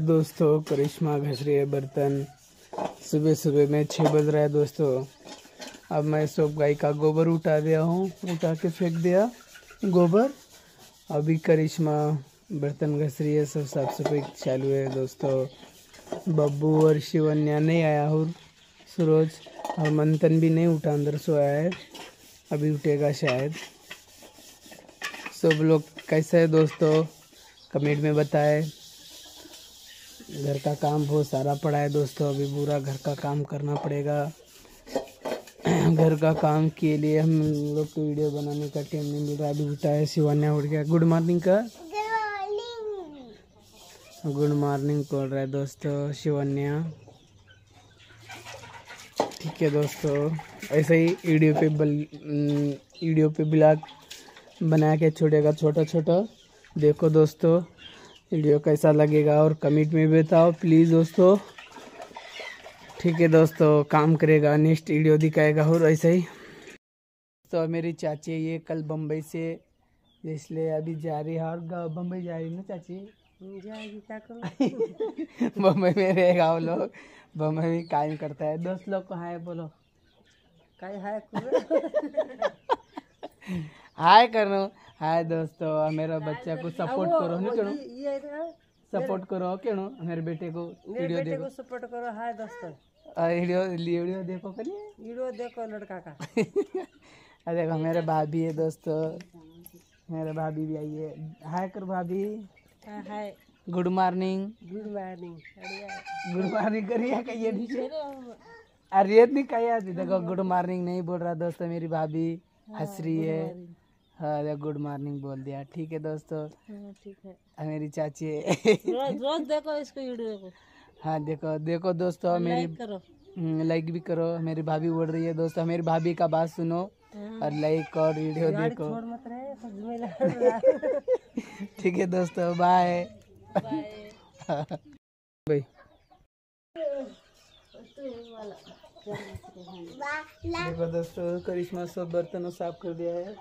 है दोस्तों, करिश्मा घस रही है बर्तन। सुबह सुबह में छः बज रहा है दोस्तों। अब मैं सब गाय का गोबर उठा दिया हूँ, उठा के फेंक दिया गोबर। अभी करिश्मा बर्तन घस रही है, सब साफ़ सफ़ाई चालू है दोस्तों। बब्बू और शिवन्या नहीं आया और सूरज। और मंथन भी नहीं उठा, अंदर सोया है। अभी उठेगा शायद। सब लोग कैसे है दोस्तों? कमेंट में बताएँ। घर का काम बहुत सारा पड़ा है दोस्तों अभी पूरा घर का काम करना पड़ेगा। घर का काम के लिए हम लोग को वीडियो बनाने का टाइम नहीं मिल रहा अभी उठा है शिवान्या उठ गया गुड मॉर्निंग का? गुड मॉर्निंग बोल रहा है दोस्तों शिवान्या ठीक है दोस्तों ऐसे ही वीडियो पे बल वीडियो पे ब्लॉग बना के छोड़ेगा छोटा छोटा देखो दोस्तों वीडियो कैसा लगेगा और कमेंट में बताओ प्लीज़ दोस्तों। ठीक है दोस्तों काम करेगा नेक्स्ट वीडियो दिखाएगा और ऐसे ही। तो मेरी चाची ये कल बम्बई से इसलिए अभी जा रही है और बम्बई जा रही है ना चाची? बम्बई में रहेगा वो लोग। बम्बई में काम करता है। दोस्त लोग को हाय बोलो। हाय हाय करो। हाय दोस्तों मेरा बच्चा को सपोर्ट करो ना क्यों ये ना, सपोर्ट करो क्यों मेरे बेटे को वीडियो देखो। सपोर्ट करो हाय दोस्तों। और वीडियो वीडियो देखो करिए वीडियो देखो लड़का का। अरे देखो मेरे भाभी है दोस्तों। मेरे भाभी भी आई है। हाय कर भाभी। हाँ, hi. Good morning good morning good morning करिए कहिए नीचे। अरे ये नहीं कहिए देखो गुड मॉर्निंग नहीं बोल रहा दोस्तों मेरी भाभी। हंस रही है। हाँ गुड मॉर्निंग बोल दिया। ठीक है दोस्तों? हाँ, ठीक है। मेरी चाची है। रोज रोज देखो इसको वीडियो को। हाँ देखो देखो दोस्तों मेरी लाइक भी करो। मेरी भाभी बोल रही है दोस्तों मेरी भाभी का बात सुनो और लाइक और वीडियो देखो। ठीक है दोस्तों बाय बाय भाई। देखो दोस्तों करिश्मा सब बर्तनों साफ़ कर दिया है।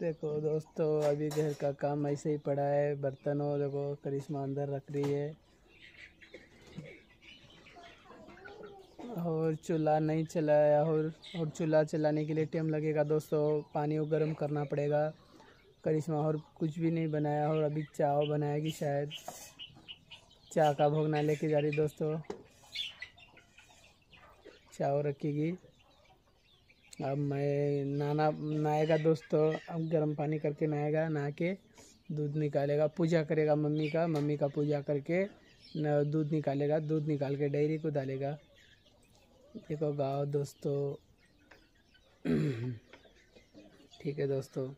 देखो दोस्तों, अभी घर का काम ऐसे ही पड़ा है। बर्तनों देखो, करिश्मा अंदर रख रही है। और चूल्हा नहीं चलाया और और चूल्हा चलाने के लिए टाइम लगेगा दोस्तों। पानी को गर्म करना पड़ेगा। करिश्मा और कुछ भी नहीं बनाया और अभी चाय बनाएगी शायद। चाय का भोगना लेके जा रही दोस्तों। चाय रखेगी। अब मैं नहाना नहाएगा दोस्तों। अब गर्म पानी करके नहाएगा नहा के दूध निकालेगा। पूजा करेगा मम्मी का। मम्मी का पूजा करके दूध निकालेगा। दूध निकाल के डेयरी को डालेगा। देखो गाओ दोस्तों। ठीक है दोस्तों।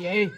Cái?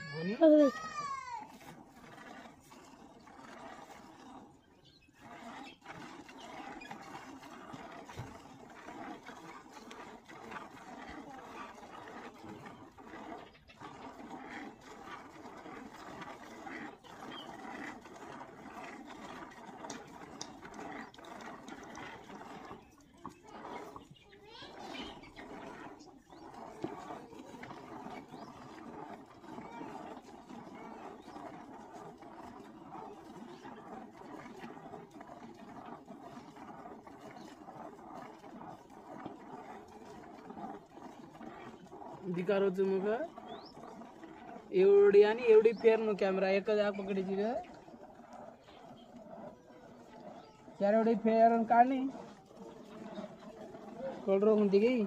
होतो मग एवढी आणि एवढी फेर मग कॅमेरा एकच आग पकडायची ग चार एवढी फेर काढणे कळरो म्हणते की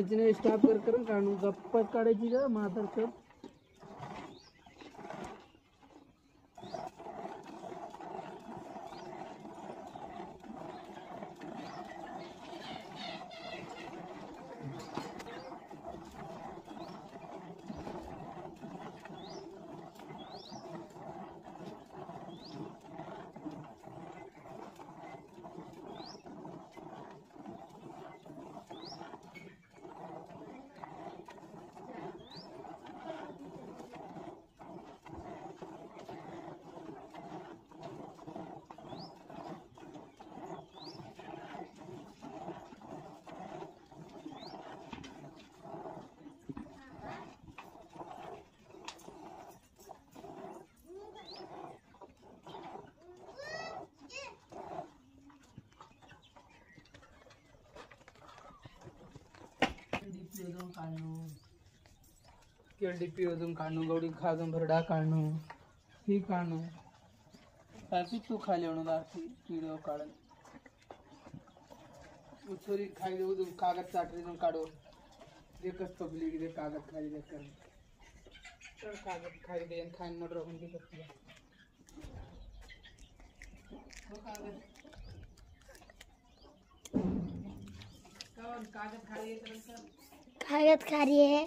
तिने स्टॉप कर करून काढू गप्प काढायची ग म्हातारचं केळडी पिओदून काढणं, गौडी खाजून, भरडा काढणं, ही काढणं. तू खाली आरती व्हिडिओ काढून उचोरी खाली उदून कागद चाटरीतून काढू देखच पब्लिक दे, कागद खाली दे, कर. तर कागद खाली दे खाईन मोटर होऊन दे कागद. कागद कागद खाली है आहा डिग्री हा